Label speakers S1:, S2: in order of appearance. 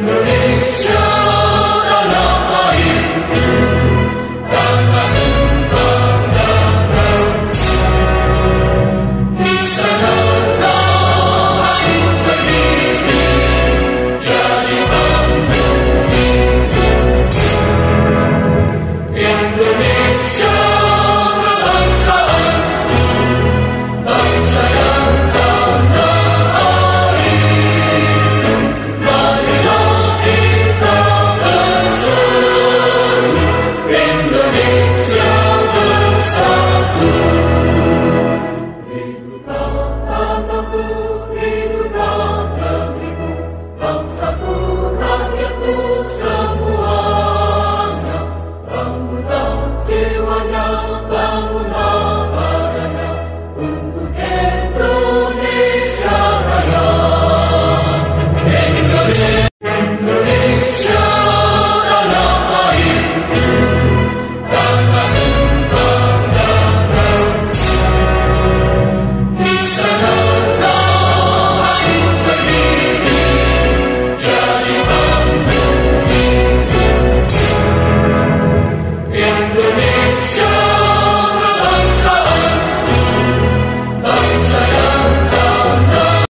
S1: Indonesia